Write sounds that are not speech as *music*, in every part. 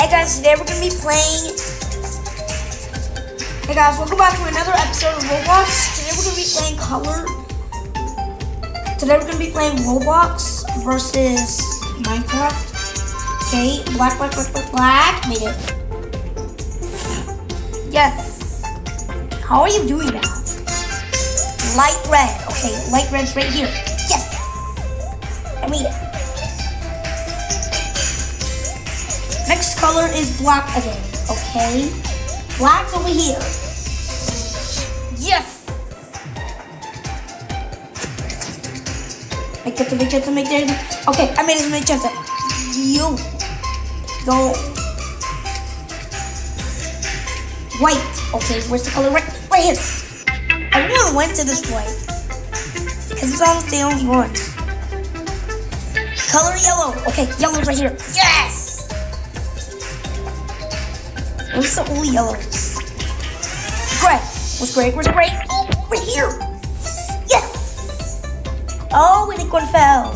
Hey guys, today we're gonna be playing. Hey guys, welcome back to another episode of Roblox. Today we're gonna be playing color. Today we're gonna be playing Roblox versus Minecraft. Okay, black, black, black, black, black. Made it. Yes. How are you doing that? Light red. Okay, light red's right here. Yes. I made it. Color is black again. Okay. Black's over here. Yes. Make it to make it to make it. Okay, I made it to make it. You go. White. Okay, where's the color? Right, right here. Everyone went to this white. Because it's almost the only one. Color yellow. Okay, yellow's right here. Yes! Where's the only yellows? Gray. What's gray? Where's gray? Oh, over here. Yes! Oh, and it one fell.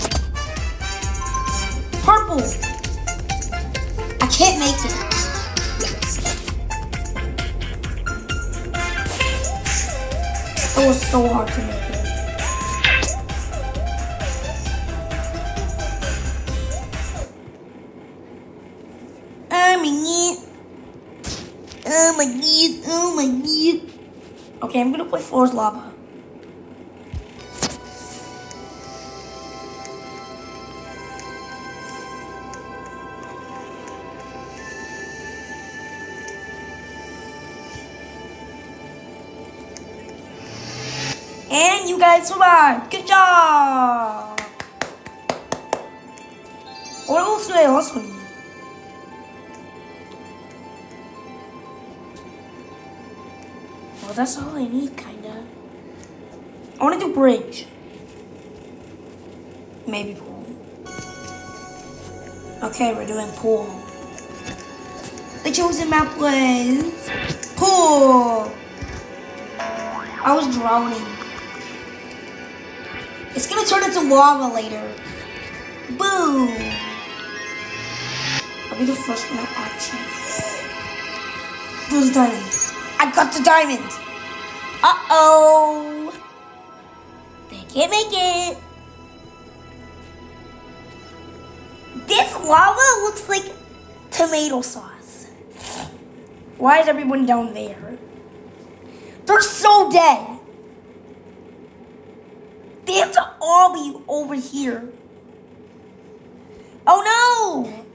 Purple. I can't make it. It was so hard to make Oh my god. Oh my god. Okay, I'm gonna play Floor's Lava. And you guys survived. Good job. What else do I also need? That's all I need, kinda. I wanna do bridge. Maybe pool. Okay, we're doing pool. The chosen map was pool. I was drowning. It's gonna turn into lava later. Boom! I'll be the first one to action. There's a diamond. I got the diamond. Uh-oh. They can't make it. This lava looks like tomato sauce. Why is everyone down there? They're so dead. They have to all be over here. Oh no!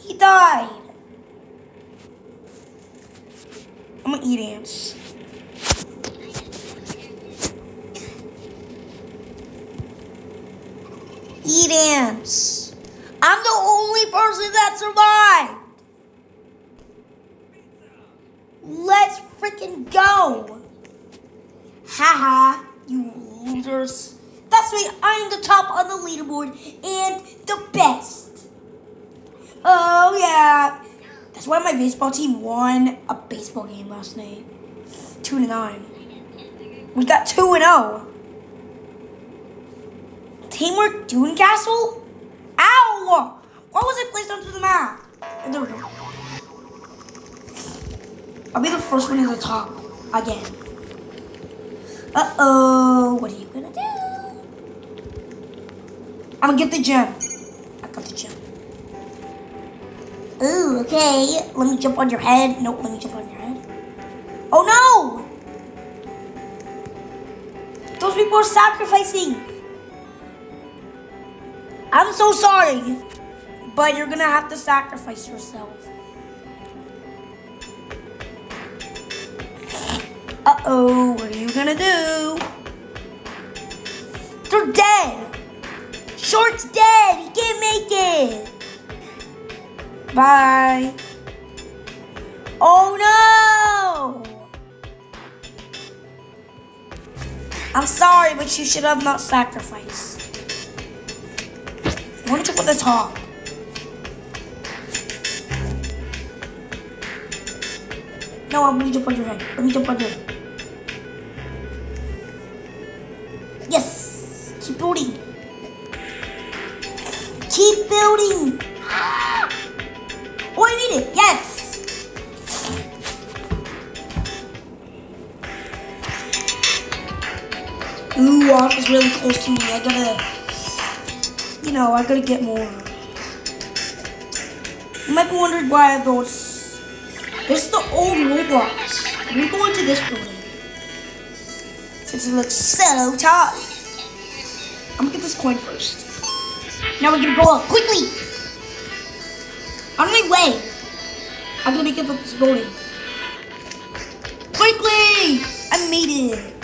He died. I'm gonna eat ants. Eat ants. I'm the only person that survived. Let's freaking go. Haha, you losers. That's me. I'm the top on the leaderboard and the best. Oh, yeah. That's why my baseball team won a baseball game last night. 2 to 9. We got 2 and 0. Teamwork Dune Castle? Ow! Why was I placed onto the map? There we go. I'll be the first one in the top again. Uh-oh. What are you gonna do? I'm gonna get the gem. I got the gem. Ooh, okay. Let me jump on your head. Nope, let me jump on your head. Oh no! Those people are sacrificing. I'm so sorry. But you're gonna have to sacrifice yourself. Uh-oh, what are you gonna do? They're dead. Short's dead. He can't make it. Bye. Oh no! I'm sorry, but you should have not sacrificed. To on the top. No, I'm gonna jump on your head. Let me jump on your head. Why go. This is the old Roblox. We go into this building. Since it looks so tight. I'm gonna get this coin first. Now we're gonna go up quickly. On my way. I'm gonna make it up this building. Quickly! I made it.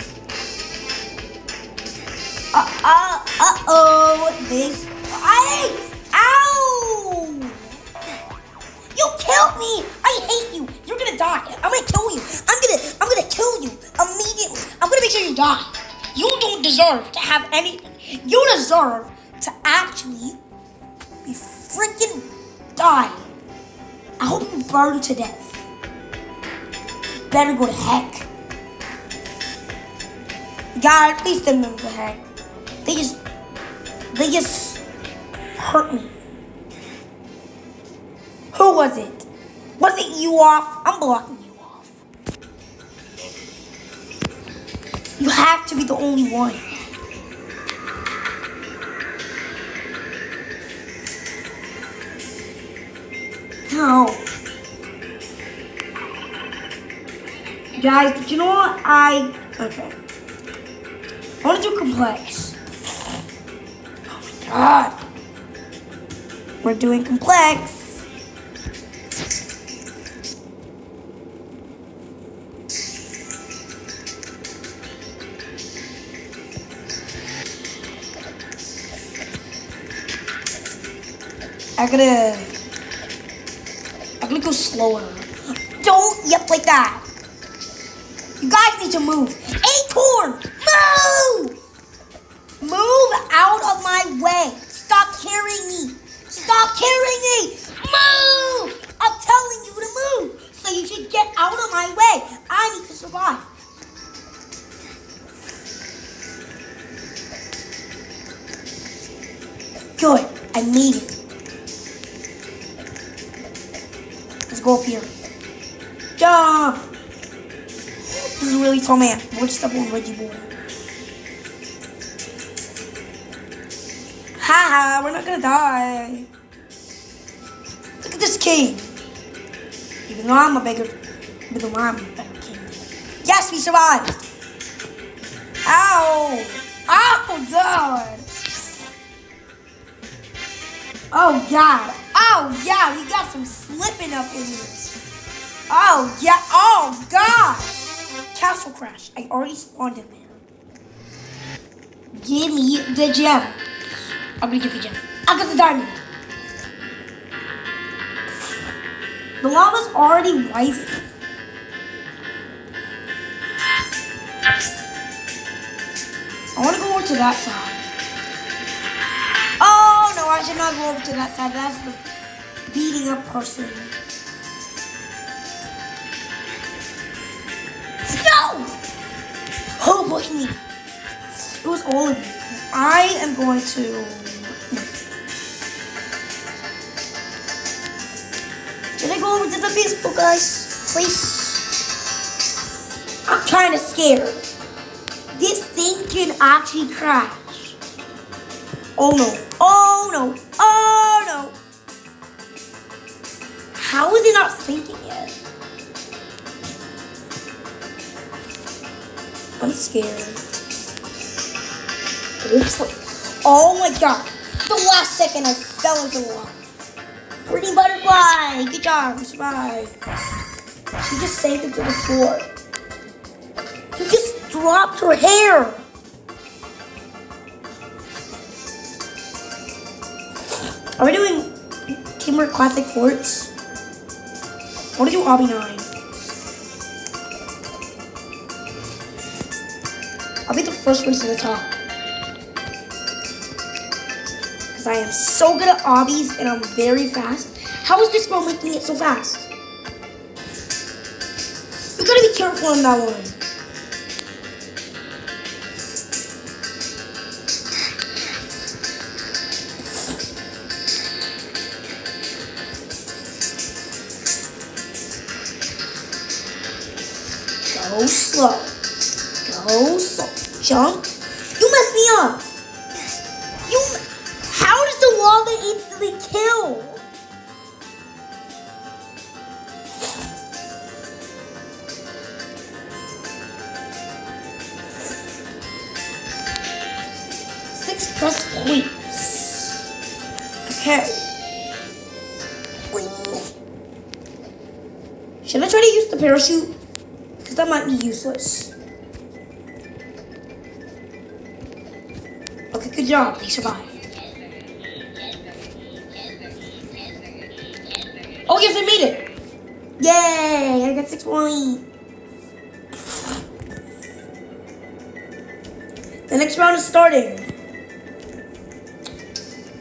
Uh uh uh oh. This. I. Killed me! I hate you! You're gonna die! I'm gonna kill you! I'm gonna I'm gonna kill you immediately! I'm gonna make sure you die! You don't deserve to have anything. You deserve to actually be freaking die. I hope you burn to death. Better go to heck. God, please send them to heck. They just they just hurt me. Who was it? Was it you off? I'm blocking you off. You have to be the only one. No. Guys, you know what I... Okay. I want to do complex. Oh my god. We're doing complex. I gotta. I gotta go slower. Don't yip like that. You guys need to move. Acorn, move! Move out of my way. Stop carrying me. Stop carrying me. Move! I'm telling you to move. So you should get out of my way. I need to survive. Good. I made it. Go up here. Jump! This is a really tall man. We'll step on Reggie boy. Haha, we're not gonna die. Look at this king. Even though I'm a bigger, even though I'm a better king. Yes, we survived. Ow! Oh God! Oh God! Oh yeah, we got some slipping up in here. Oh yeah! Oh God! Castle crash. I already spawned in there. Give me the gem. I'm gonna give you gem. I got the diamond. The lava's already rising. I want to go over to that side. Oh no, I should not go over to that side. That's the beating up person. No! Oh boy me. It was all of you. I am going to. Should I go over to the baseball, guys? Please. I'm kind of scared. This thing can actually crash. Oh no. Oh no. Oh. How is it not sinking yet? I'm scared. Oops. Oh my god. The last second I fell into the water. Pretty butterfly. Good job. Survive. She just saved it to the floor. She just dropped her hair. Are we doing Teamwork Classic Forts? To do Obby 9. I'll be the first one to the top. Because I am so good at obbies and I'm very fast. How is this ball making it so fast? You gotta be careful on that one. Go slow. Go slow. Jump. You messed me up. You. How does the lava instantly kill? Six plus points. Okay. Should I try to use the parachute? That might be useless. Okay, good job. They survived. Oh, yes, I made it. Yay, I got six points. The next round is starting.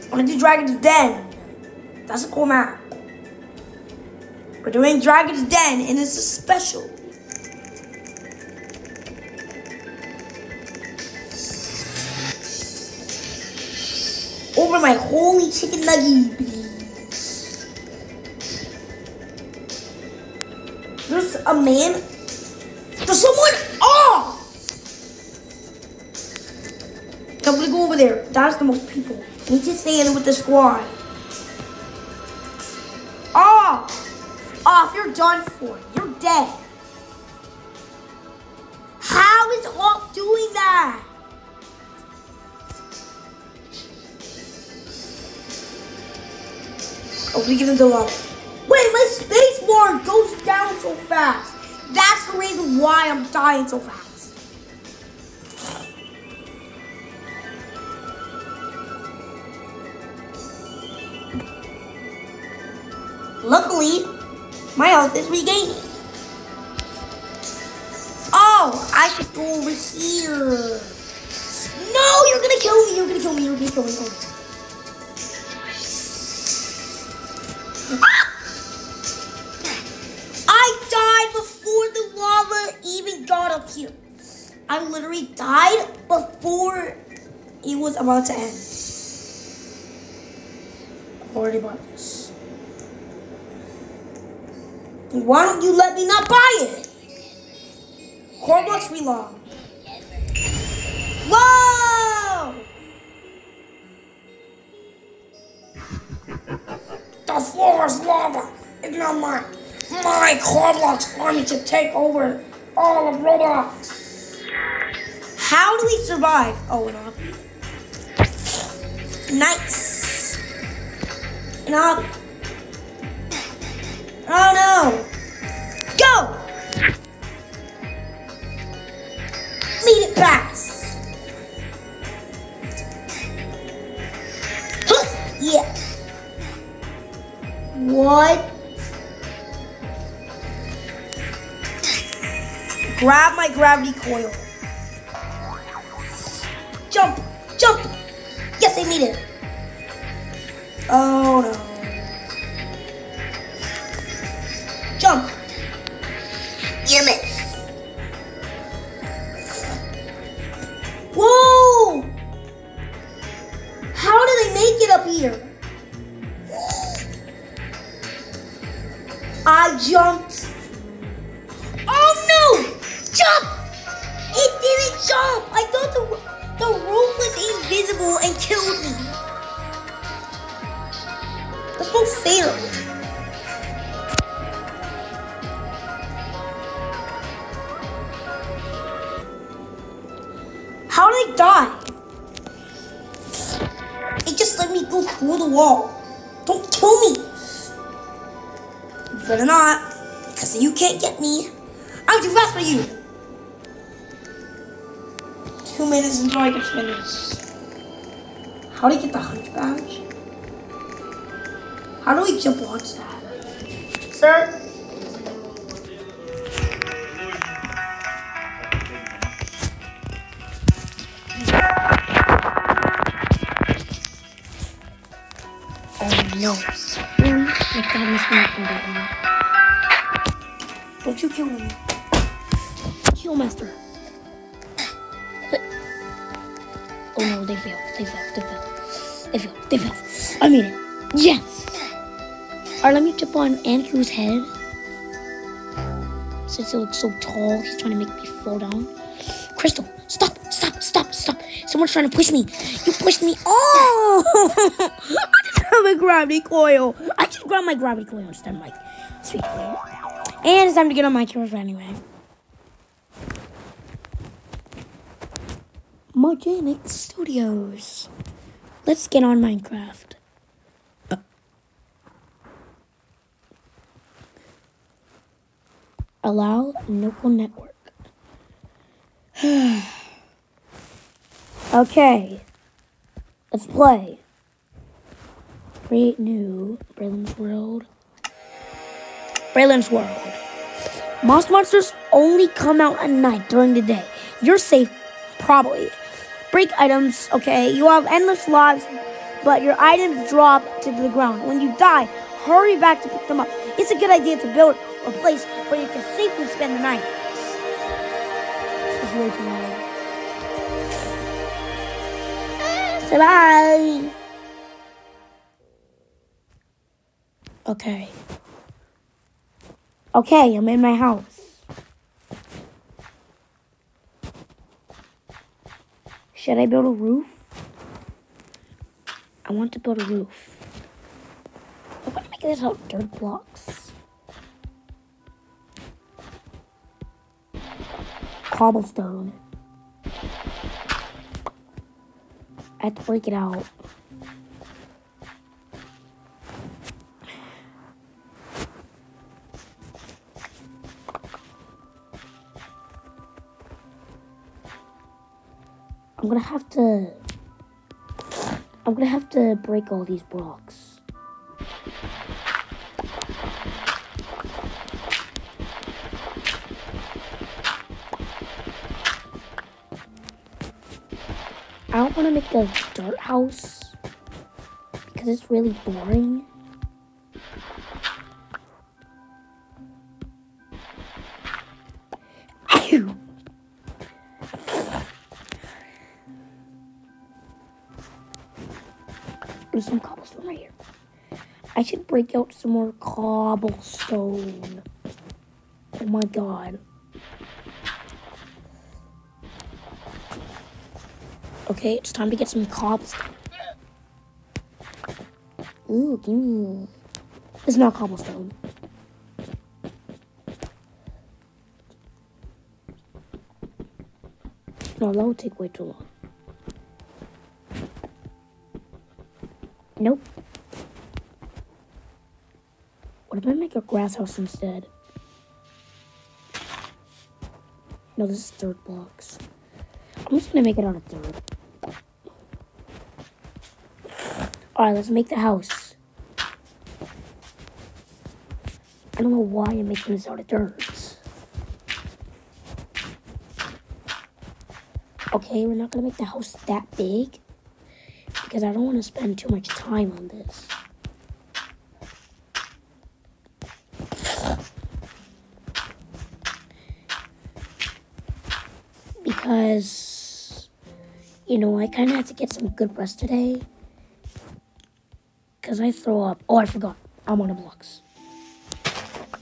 I'm gonna do Dragon's Den. That's a cool map. We're doing Dragon's Den, and it's a special. Chicken nugget, please. There's a man. There's someone off. I'm gonna go over there. That's the most people. Need to stand with the squad. Off. Off. You're done for. You're dead. How is off doing that? Oh, we give him the love. Wait, my space bar goes down so fast. That's the reason why I'm dying so fast. Luckily, my health is regaining. Oh, I should go over here. No, you're gonna kill me. You're gonna kill me. You're gonna kill me. Oh. I was about to end. I've already bought this. Why don't you let me not buy it? Roblox Relog. Whoa! *laughs* The floor is lava. It's not mine. My Roblox army to take over all of Roblox. How do we survive? Oh, an obby. Nice. Obby. Oh no! Go! Meet it pass. Yeah. What? Grab my gravity coil. I made it. Oh no. Two minutes until I get finished. How do you get the hunch badge? How do we jump onto that? Sir? Oh no. Um, my dad must be on Anku's head. Since he looks so tall, he's trying to make me fall down. Crystal, stop, stop, stop. stop. Someone's trying to push me. You pushed me. Oh! *laughs* I just grabbed my gravity coil. I just grabbed my gravity coil instead, Mike. Sweet. And it's time to get on my Minecraft anyway. Mojang Studios. Let's get on Minecraft. Allow local network. *sighs* okay. Let's play. Create new Braylen's World. Braylen's World. Most monsters only come out at night during the day. You're safe, probably. Break items, okay? You have endless lives, but your items drop to the ground. When you die, hurry back to pick them up. It's a good idea to build a place where you can safely spend the night. It's way too loud. Say bye. Okay. Okay, I'm in my house. Should I build a roof? I want to build a roof. I'm gonna make this out of dirt blocks. Cobblestone. I have to break it out. I'm gonna have to. I'm gonna have to break all these blocks. Want to make a dirt house because it's really boring. There's some cobblestone right here. I should break out some more cobblestone. Oh my god. Okay, it's time to get some cobblestone. Ooh, give me. It's not cobblestone. No, that would take way too long. Nope. What if I make a grass house instead? No, this is dirt blocks. I'm just gonna make it out of dirt. Alright, let's make the house. I don't know why I'm making this out of dirt. Okay, we're not gonna make the house that big because I don't want to spend too much time on this. Because, you know, I kind of had to get some good rest today. Because I throw up. Oh, I forgot. I'm on the blocks.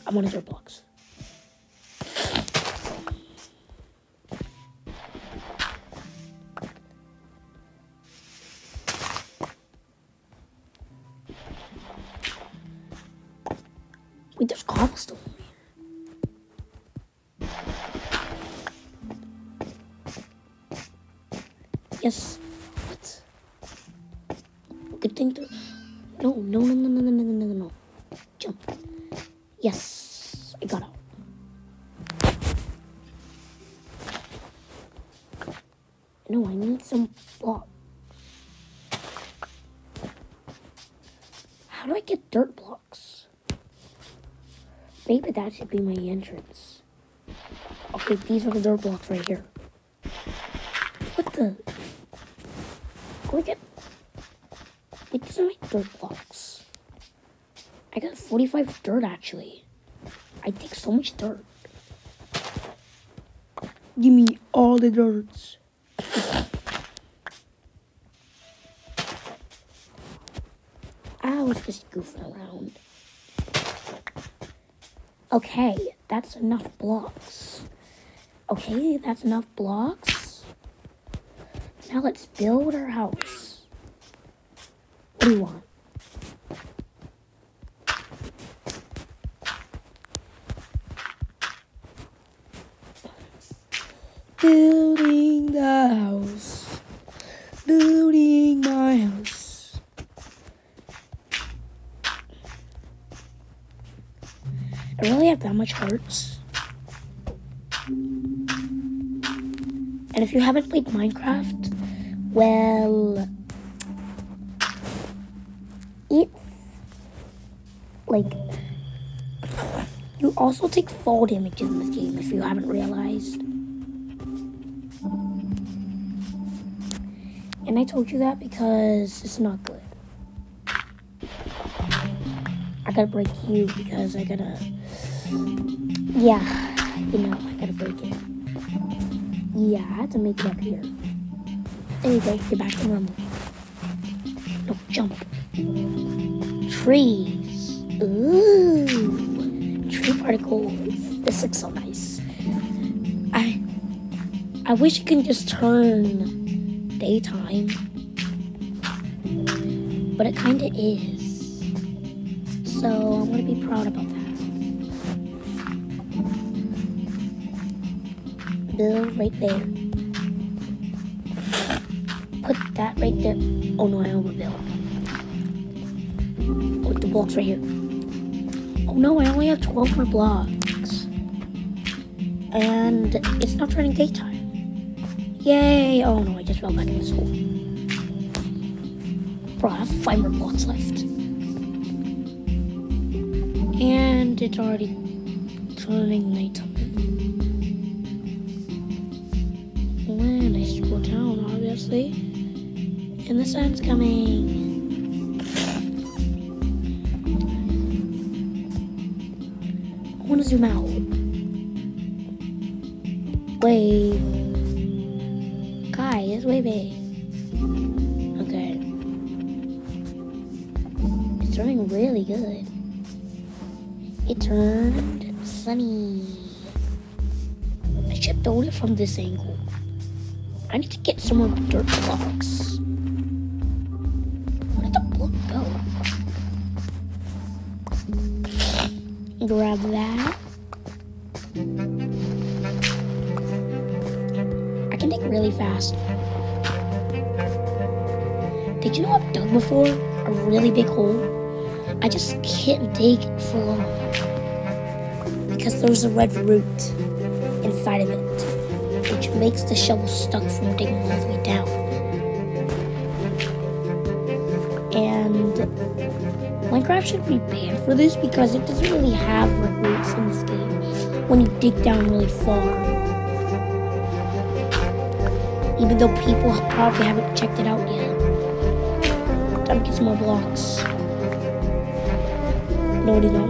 I'm on dirt blocks. Wait, there's cobblestone. That should be my entrance. Okay, these are the dirt blocks right here. What the? Look at. It doesn't make dirt blocks. I got 45 dirt actually. I take so much dirt. Give me all the dirts. *laughs* I was just goofing around. Okay, that's enough blocks. Okay, that's enough blocks. Now let's build our house. What do you want the house. Building my house. I really have that much hearts. And if you haven't played Minecraft, well, it's like you also take fall damage in this game if you haven't realized. And I told you that because it's not good. I gotta break you because I gotta. Yeah, you know, I gotta break it. Yeah, I had to make it up here. Anyway, you're back to normal. No, jump. Trees. Ooh, tree particles. This looks so nice. I, I wish you can just turn daytime. But it kinda is. So I'm gonna be proud about that. Right there. Put that right there. Oh no, I overbuilt. Put the blocks right here. Oh no, I only have 12 more blocks. And it's not turning daytime. Yay! Oh no, I just fell back in this hole. Bro, I have five more blocks left. And it's already turning nighttime. Obviously. And the sun's coming. I want to zoom out. Wave Kai is waving. Okay. It's turning really good. It turned sunny. I should build it from this angle. I need to get some more dirt blocks. Where did the block go? Grab that. I can dig really fast. Did you know I've dug before? A really big hole? I just can't dig for long. Because there's a red root inside of it, makes the shovel stuck from digging all the way down. And Minecraft should be banned for this because it doesn't really have red roots in this game when you dig down really far. Even though people probably haven't checked it out yet. Time to get some more blocks. No, not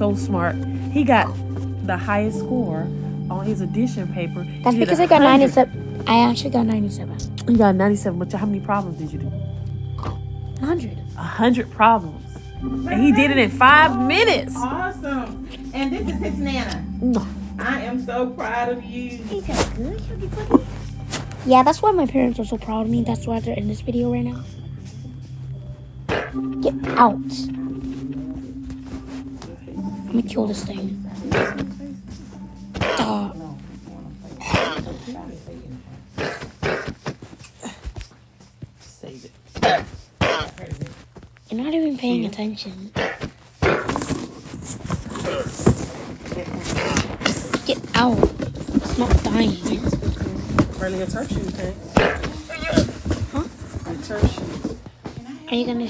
so smart. He got the highest score on his addition paper. That's He did because I got 97. I actually got 97. You got 97, but how many problems did you do? 100. 100 problems. And he did it in five minutes. Awesome. And this is his nana. *laughs* I am so proud of you. Yeah, that's why my parents are so proud of me. That's why they're in this video right now. Get out. I'm gonna kill this thing. Stop. Save it. You're not even paying attention. Get out. It's not dying. Riley, it's her shoes, okay? Huh? It's her shoes. Are you gonna?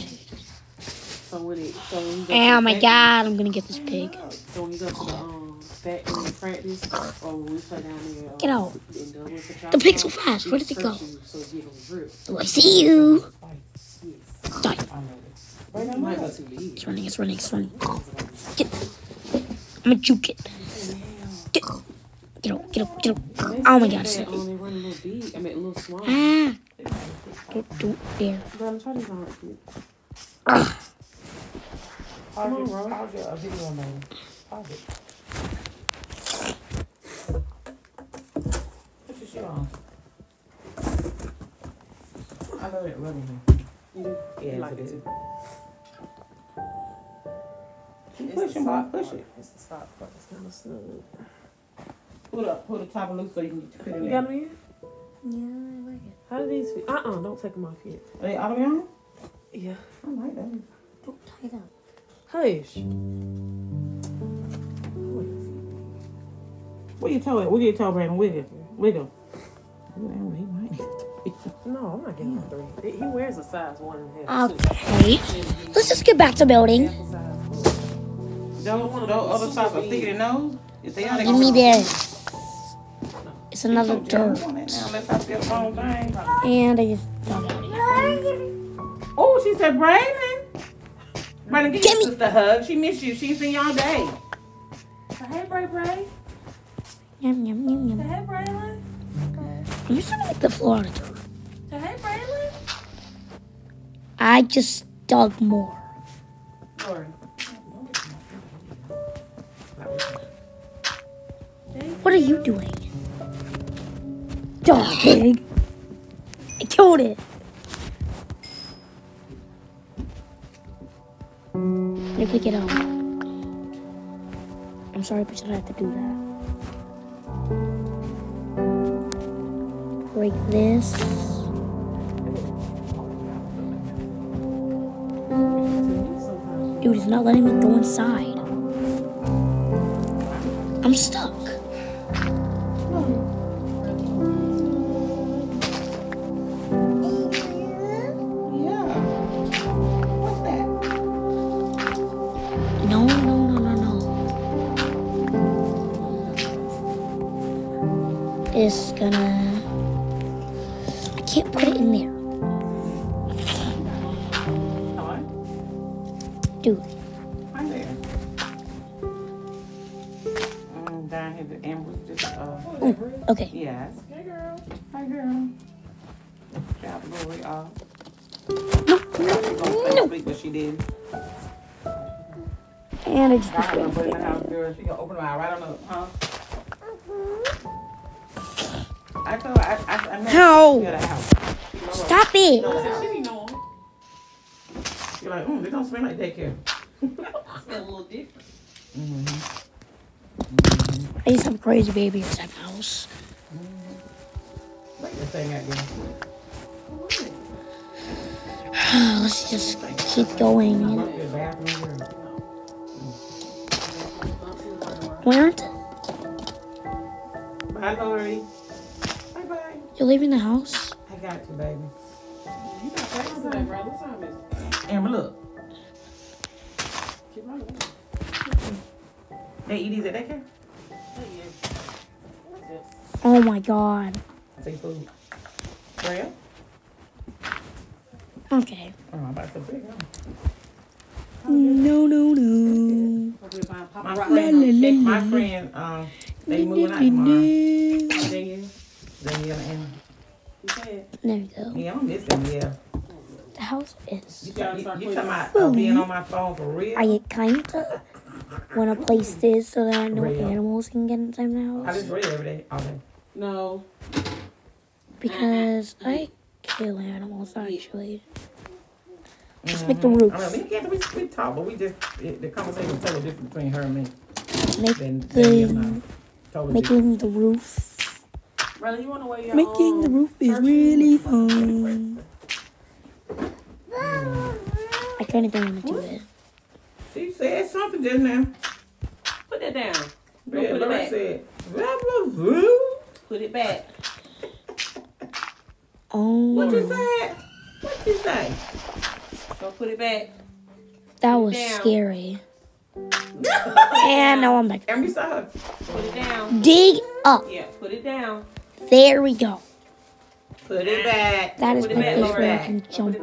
So so when you go to Oh my vet- god, I'm gonna get this pig. So when you go to the um vet practice, or when we play down there, Get out. the, with the The pig's so fast. Where did it go? shoes, So it give them grip. Do I see you? Yes. Die. It might go too big. It's running, it's running, it's running. Get. I'm gonna juke it. Get. Get up, get up, get up. Oh my god, it's um, they run a little big. I mean, a little small. Ah. Don't, don't dare. Girl, try these on. Ah. Come on, bro. Pause your video, man. Pause it. Put your shit on. I love it rubbing You Yeah, like it it is. too. Keep pushing, boy. Push it. It's the stop part. It's kind of snug. Pull up, pull the top loose so you can fit in You got them in? Yeah, I like it. How do these fit? Uh-uh, don't take them off yet. Are they all the way on? Yeah. I like that. Don't tie it up. Hush. Where your toe at? Where your toe, Brandon? Wiggle. Wiggle. Ooh, that he might. No, I'm not getting a three. He wears a size one and a half. Okay. Let's just get back to building. Half a size one. Those, those other socks are thicker than those. If they are, they Give me this. It's another dirt. Now, unless I feel thing. And I just dug out. Oh, she said, Brayden. Brayden, give Give your sister a hug. She missed you. She ain't seen you all day. Say, hey, Bray Bray. Yum, yum, yum, Say, yum. hey, Braylen. You should like the floor out of dirt. Say, hey, Braylen. I just dug more. Lori. What are you doing? Dog pig. I killed it. You're gonna get out. I'm sorry, but you had to do that. Break this. Dude, it's not letting me go inside. I'm stuck. It's gonna. I can't put it in there. Alright. Dude, Right there. Um, down here, the Amber just, uh, Ooh, okay. yes. Hey, girl. Hi, girl. Drop Lori off. No, no, no. sleep, but she did. And I just God, put I'm it put in in the house, girl. She gonna open her eye right on up, huh? It. No, she be knowing. You're like, mm, they don't smell like daycare. *laughs* smell a little different. Mm-hmm. I used to have a crazy baby at that house. Like this thing out there. *sighs* Let's just keep going. Oh my god. Seafood. Real? Okay. Oh, I'm about to big, huh? No, no, no. My friend, my friend, um, they moving out tomorrow. Danielle, Danielle and There we go. yeah, I miss them. Yeah, The house is. you, you, you talking about uh, being on my phone for real? I kinda wanna place this so that no Real. animals can get inside I house. just read every day, all day. No. Because uh-huh. I kill animals actually. Just make the mm-hmm. roof. I mean, we can't we, we talk, but we just it, the conversation is totally different between her and me. Make Than Danielle and the I. Totally different. making the roof Brother, you want to wear your making the roof is really fun. I kinda don't wanna do it. She said something just now. Put that down. Go Yeah, put it Laura back. said, "Blah, blah, blah." Put it back. Oh. What you say? said? What you say? Go put it back. that was down. scary. *laughs* And now I'm back. And we saw her. Put it down. Dig up. Yeah, put it down. There we go. Put it back. That is Put it my back, place Laura. where I can jump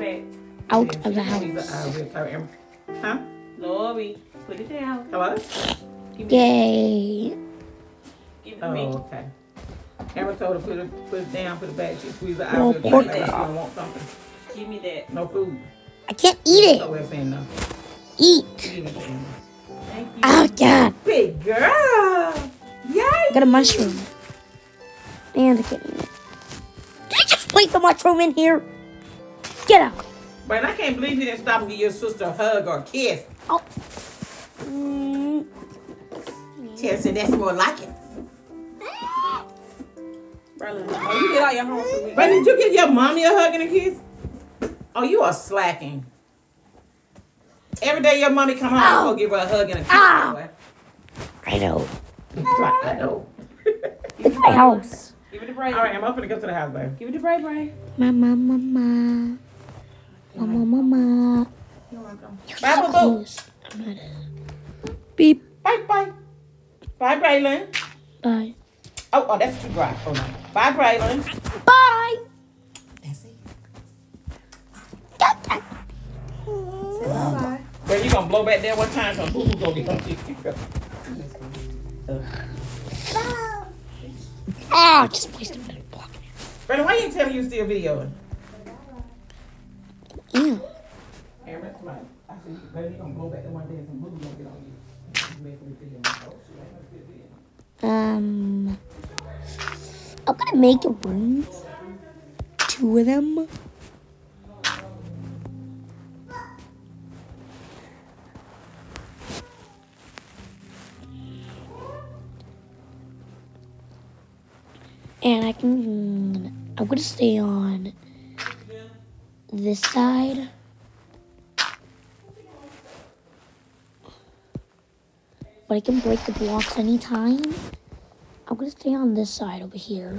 out of the house. uh, we'll tell Em- Huh? Lori, put it down. Hello? Give me, Yay. give it Oh, me. okay. Amber told her put it, put it down, put it back. She squeezed it Oh, out. poor Like she don't want something. Give me that. No food. I can't eat it. No it. way of saying no. Eat. Give it to Amber. Thank you. Oh, God. Big girl. Yay. I got a mushroom. And I can't eat it. Did I just place the mushroom in here? Get out. But I can't believe you didn't stop and give your sister a hug or a kiss. Oh. Mm, Tia said that's more like it. Brother, oh, you did all your homework for the week. But did you give your mommy a hug and a kiss? Oh, you are slacking. Every day your mommy come home, Ow. you go give her a hug and a kiss. Ow. boy. I know. I know. *laughs* It's my house. Give it to Bray. All right, I'm up to go to the house, baby. Give it to Bray, Bray. Mama, mama. Mama, mama. You're welcome. You're Bye, so boo boo. I'm at it. Beep. Bye, bye. Bye, Braylen. Bye. Oh, oh, that's too dry. Hold on. Bye, Braylen. Bye. That's it. Bye. Bye. Well, you gonna blow back there one time, so boo boo gonna get on you. Ah, just placed a better block in Braylen, why you ain't tell me you still videoing? here. Ew. Amber, come on. I said, Braylen, you gonna blow back there one day, and some boo boo gonna get on you. You making me video. Oh, shit, I must be video. Um, I'm gonna make a room. Two of them. And I can. I'm gonna stay on this side. But I can break the blocks anytime. I'm gonna stay on this side over here.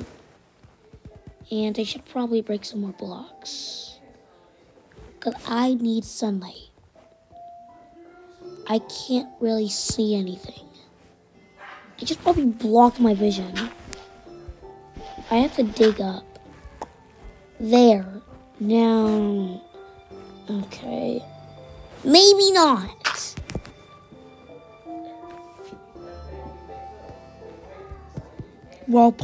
And I should probably break some more blocks. Because I need sunlight. I can't really see anything. I just probably blocked my vision. I have to dig up. There. Now. Okay. Maybe not. Well.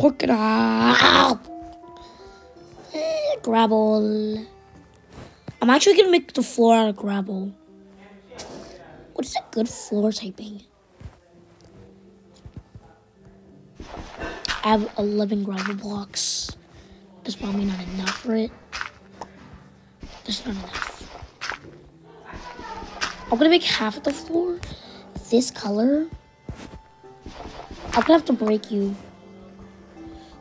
Eh, Gravel. I'm actually gonna make the floor out of gravel. What is a good floor typing? I have 11 gravel blocks. That's probably not enough for it. That's not enough. I'm gonna make half of the floor this color. I'm gonna have to break you.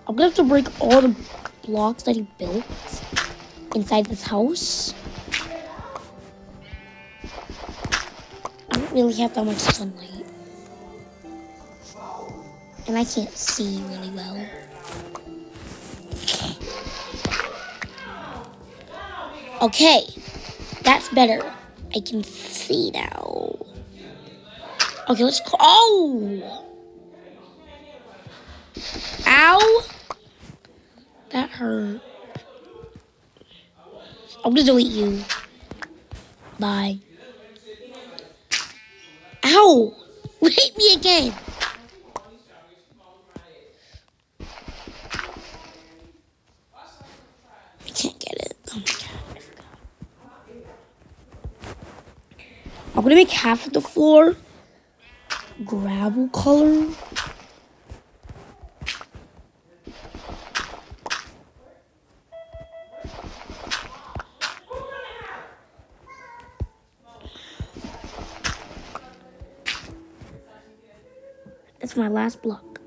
I'm gonna have to break all the blocks that he built inside this house. I don't really have that much sunlight. And I can't see really well. Okay, that's better. I can see now. Okay, let's. Cl- oh! Ow! That hurt. I'm gonna delete you. Bye. Ow! *laughs* Hit me again. I can't get it. Oh. I'm gonna make half of the floor gravel color. My last block.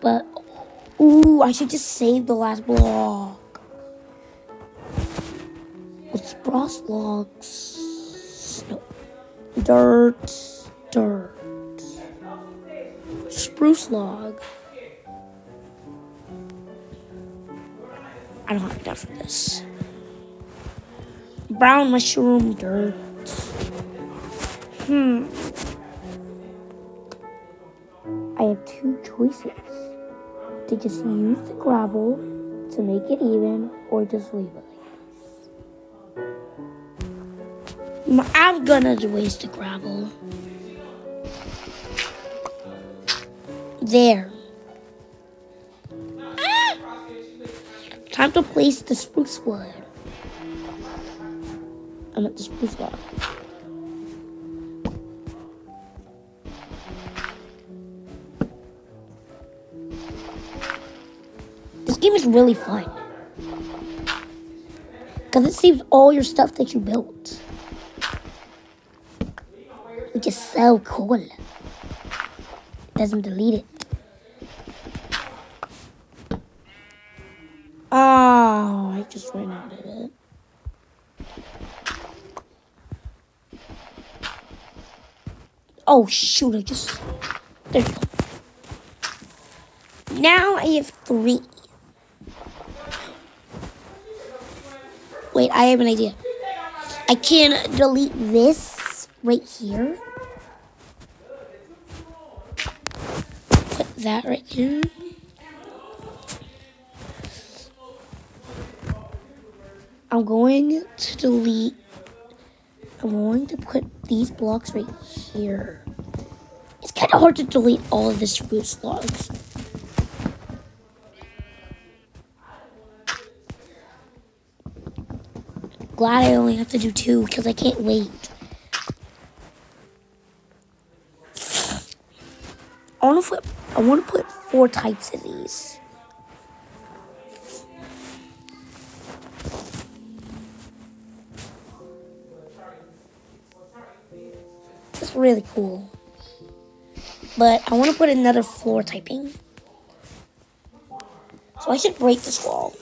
But, ooh, I should just save the last block. With spruce logs. No. Dirt. Dirt. Spruce log. I don't have enough for this. Brown mushroom dirt. Hmm. I have two choices. To just use the gravel to make it even or just leave it like this. I'm gonna waste the gravel. There. Ah! Time to place the spruce wood. I'm at the spruce log. Game is really fun. Because it saves all your stuff that you built. Which is so cool. It doesn't delete it. Oh, I just ran out of it. Oh shoot, I just there you go. Now I have three. Wait, I have an idea. I can delete this right here. Put that right here. I'm going to delete. I'm going to put these blocks right here. It's kind of hard to delete all of this spruce logs. Glad I only have to do two because I can't wait. I want to put. I want to put four types of these. That's really cool. But I want to put another floor typing. So I should break this wall.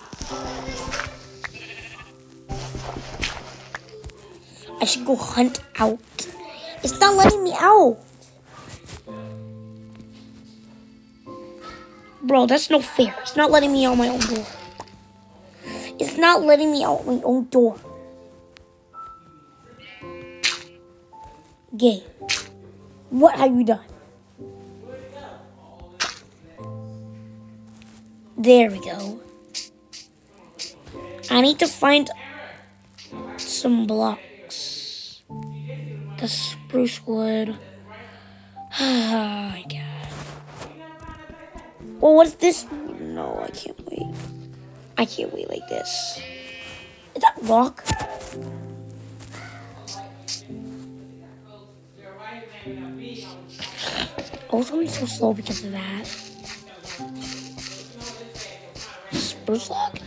I should go hunt out. It's not letting me out. Bro, that's no fair. It's not letting me out my own door. It's not letting me out my own door. Game. What have you done? There we go. I need to find some blocks. The spruce wood. *sighs* Oh my god. Well, what's this? No, I can't wait. I can't wait like this. Is that rock? Oh, I was going so slow because of that. Spruce log?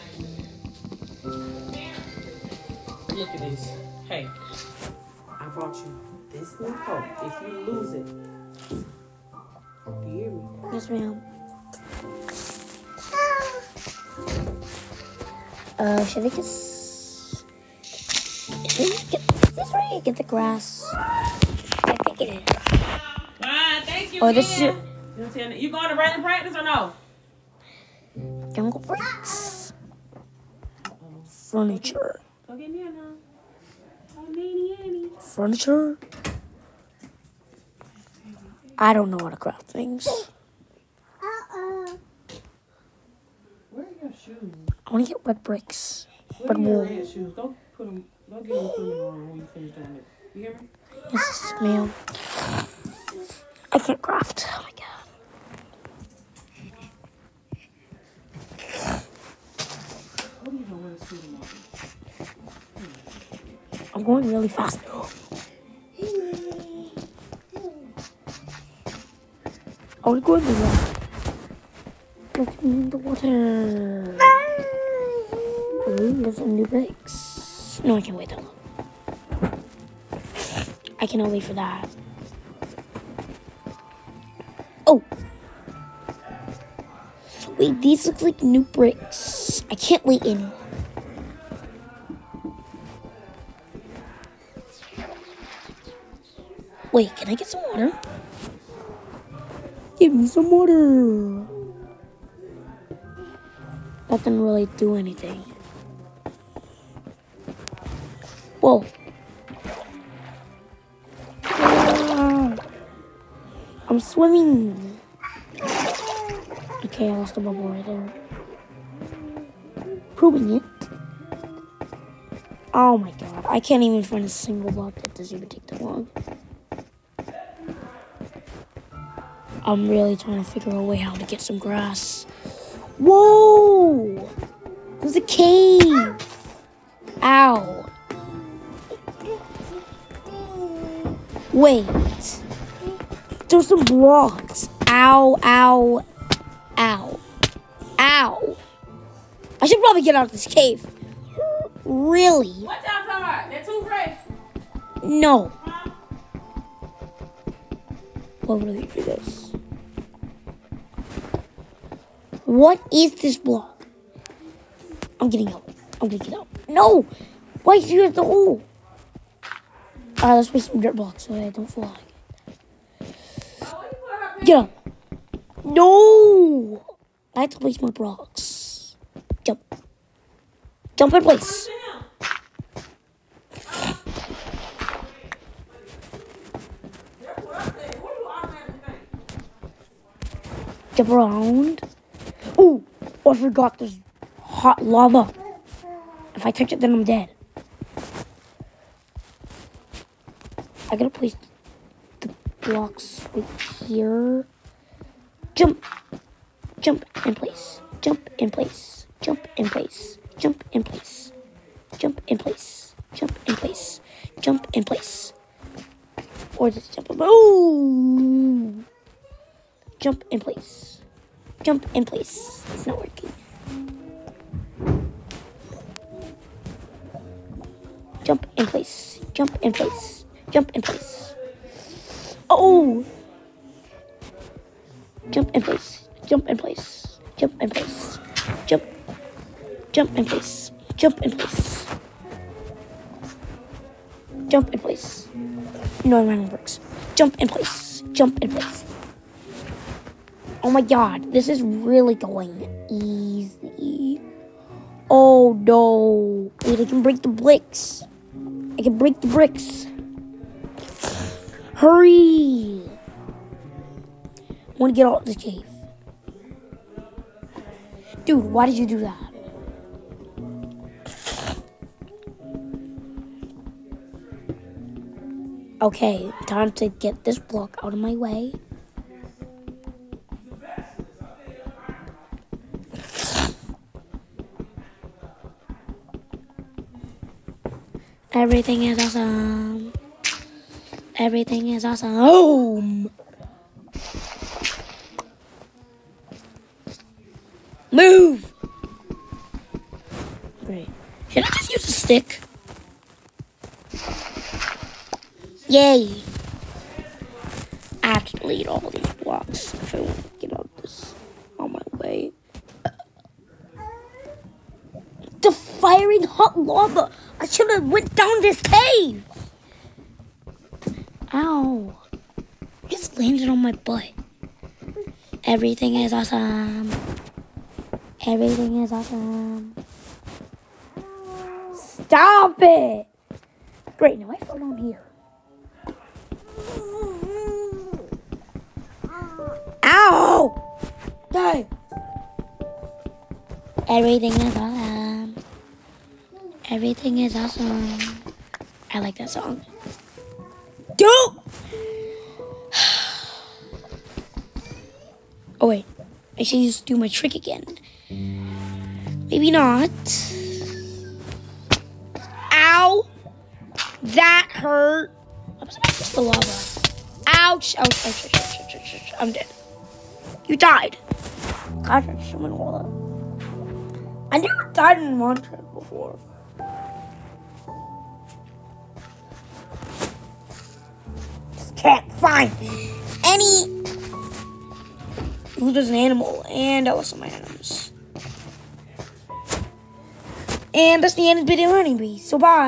Look at this. Hey, I bought you this new coat. If you lose it, do you hear me? Yes, ma'am. Uh, should I just... Should I get, is this where you get the grass? I think it is. Fine, thank you. Oh, this is your- You know what I'm saying? You going to random practice or no? Jungle bricks. Furniture. Go get near now. Oh, Nanny Annie. Furniture? I don't know how to craft things. Where are your shoes? I want to get red bricks. Where But wool. red shoes? Go put them. Go get them on when you finish. You hear me? Yes, ma'am. I can't craft. Oh my god. What do you know when it's too tomorrow? I'm going really fast. I want to go in the water. Look in the water. Ooh, there's some new bricks. No, I can't wait that long. I cannot wait for that. Oh! Wait, these look like new bricks. I can't wait anymore. Wait, can I get some water? Give me some water. That didn't really do anything. Whoa. Ah. I'm swimming. Okay, I lost a bubble right there. Proving it. Oh my god, I can't even find a single block that doesn't even take that long. I'm really trying to figure a way how to get some grass. Whoa! There's a cave! Ow. Wait. There's some blocks. Ow, ow, ow, ow. I should probably get out of this cave. Really? What y'all talking about? That toothbrush? No. What would I do for this? What is this block? I'm getting out. I'm gonna get out. No! Why is you hit the hole? Alright, let's make some dirt blocks so I don't fly. Get up. No! I have to place my blocks. Jump. Jump in place. Jump around. Ooh, oh, I forgot there's hot lava. If I touch it, then I'm dead. I gotta place the blocks right here. Jump. Jump in place. Jump in place. Jump in place. Jump in place. Jump in place. Jump in place. Jump in place. Or just jump. Ooh. Jump in place. Jump in place. It's not working. Jump in place. Jump in place. Jump in place. Oh! Jump in place. Jump in place. Jump in place. Jump. Jump in place. Jump in place. Jump in place. No, I'm running bricks. Jump in place. Jump in place. Oh my god, this is really going easy. Oh no. Wait, I can break the bricks. I can break the bricks. Hurry! I want to get out of this cave. Dude, why did you do that? Okay, time to get this block out of my way. Everything is awesome. Everything is awesome. Move! Great. Should I just use a stick? Yay! I have to delete all these blocks if I want to get out this on my way. The firing hot lava! I should have went down this cave! Ow. I just landed on my butt. Everything is awesome. Everything is awesome. Stop it! Great, now I fell down here. Ow! Die! Everything is awesome. Everything is awesome. I like that song. Don't. *sighs* Oh wait, I should just do my trick again. Maybe not. Ow! That hurt. Just the lava. Ouch! Ouch! Ouch! Ouch! Ouch! Ouch! ouch, ouch. I'm dead. You died. Gosh, I'm so many lava. I never died in Minecraft before. Can't find any. Ooh, there's an animal, and I lost my items. And that's the end of the video, honeybee. So bye.